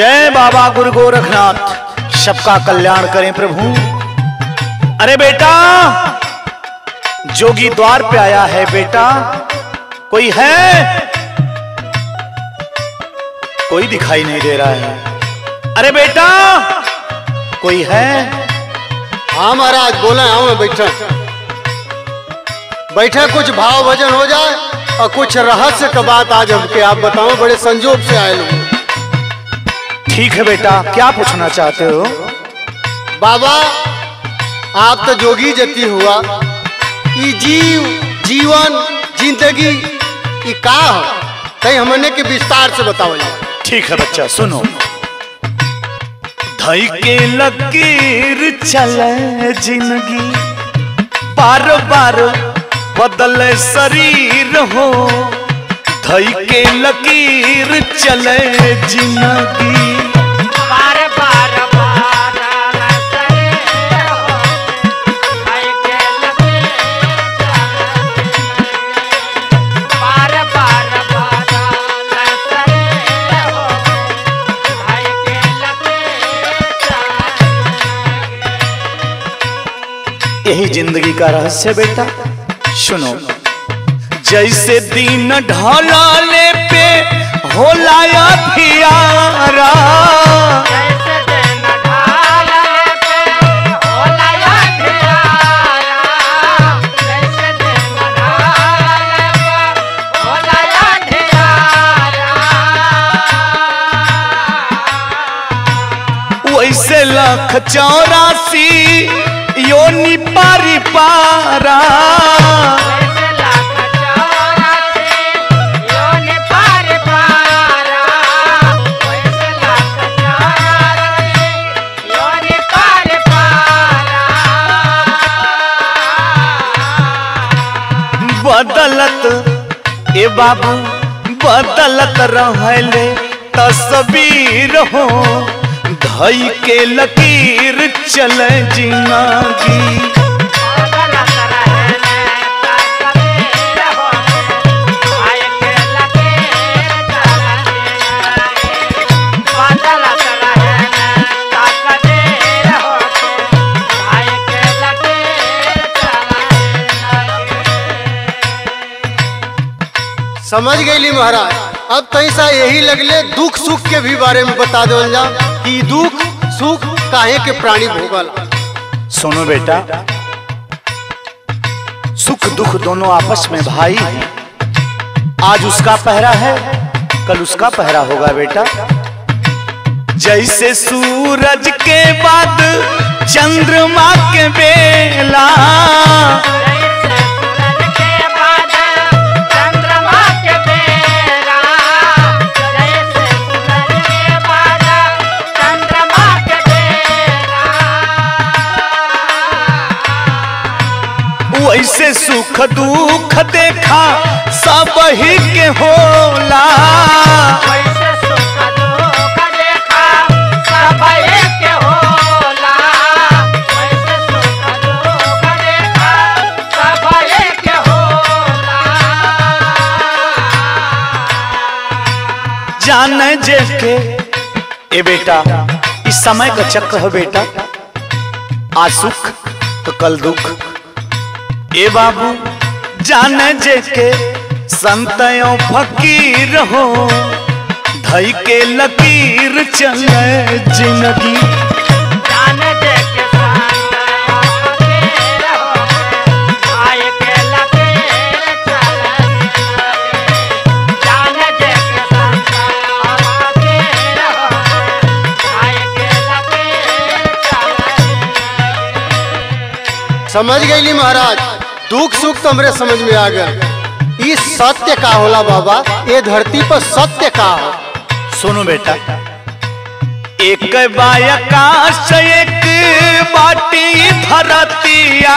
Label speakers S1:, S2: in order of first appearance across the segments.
S1: जय बाबा गुरु गोरखनाथ। सबका कल्याण करें प्रभु। अरे बेटा, जोगी द्वार पे आया है बेटा। कोई है? कोई दिखाई नहीं दे रहा है। अरे बेटा, कोई है?
S2: हाँ महाराज, बोले हाँ मैं बैठा। बैठे, कुछ भाव भजन हो जाए और कुछ रहस्य का बात आज हमके आप बताओ, बड़े संजोग से आए लोग।
S1: ठीक है बेटा क्या पूछना चाहते हो?
S2: बाबा आप तो जोगी जती हुआ। ई जीव जीवन ज़िंदगी ई का हो? कहीं हमने के विस्तार से बताओ
S1: ठीक है बच्चा सुनो। धई के लकीर चले ज़िंदगी। बार बार बदले शरीर हो। धई के लकीर चले ज़िंदगी। यही ज़िंदगी का रहस्य बेटा। सुनो। जैसे दिन
S3: ढालने पे होला ढियारा
S1: वैसे लख चौरासी योनि पारी पारा। बदलत ए बाबू बदलत रहले तस्वीर हो। धई के लकीर चले
S3: का
S2: समझ गई महाराज? अब तैसा यही लगले दुख सुख के भी बारे में बता दो जा कि दुख सुख काहे के प्राणी भोगल।
S1: सुनो बेटा। सुख दुख दोनों आपस में भाई हैं। आज उसका पहरा है, कल उसका पहरा होगा बेटा। जैसे सूरज के बाद चंद्रमा के बेला। जान के। ए बेटा, इस समय का चक्र है बेटा। आज सुख तो कल दुख। ए बाबू, जान जे के। संतयों फकीर हो, धई के लकीर चले ज़िंदगी।
S2: समझ गई महाराज? दुख सुख तो हमरे समझ में आ गया। इस सत्य का होला बाबा? ये धरती पर सत्य का हो?
S1: सुनो बेटा। एक बायका से
S3: एक बाटी धरतिया।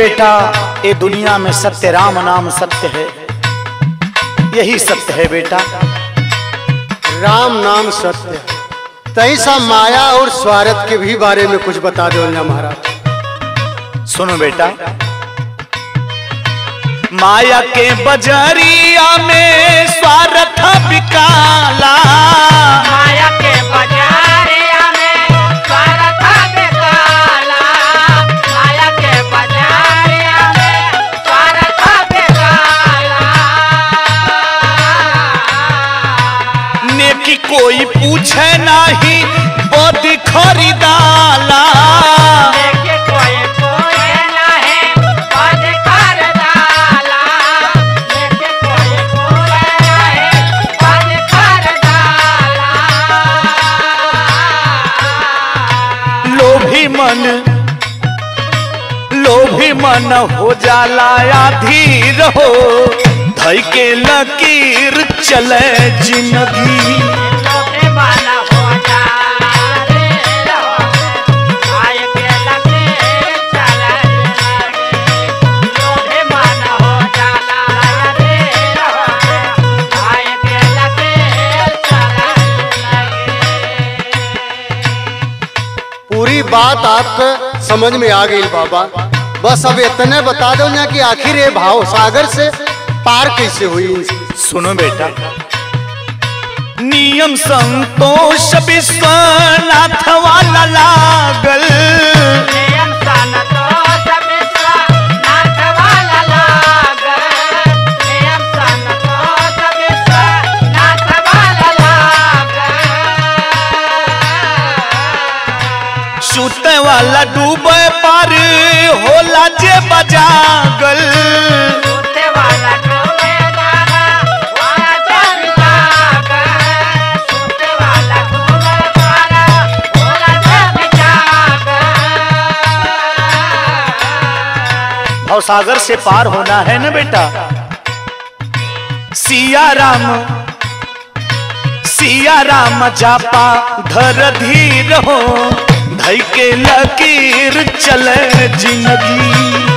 S3: बेटा
S1: ये दुनिया में सत्य राम नाम सत्य है। यही सत्य है बेटा।
S2: राम नाम सत्य तैसा माया और स्वार्थ के भी बारे में कुछ बता दो ना महाराज।
S1: सुनो बेटा माया के बजरिया में स्वार्थ बिकाला।
S3: माया डाला
S1: लोभी मन लोभी मन हो जाला धीर हो धई के लकीर चले ज़िंदगी
S2: बात आपको समझ में आ गई बाबा। बस अब इतने बता दो ना कि आखिर ये भाव सागर से पार कैसे हुई?
S1: सुनो बेटा। नियम संतोष विश्वनाथ वाला लागल।
S3: नियम संतोष जागल।
S1: और सागर से पार होना है ना बेटा? सिया राम सिया राम जापा धर धीर हो धई के लकीर चले ज़िंदगी।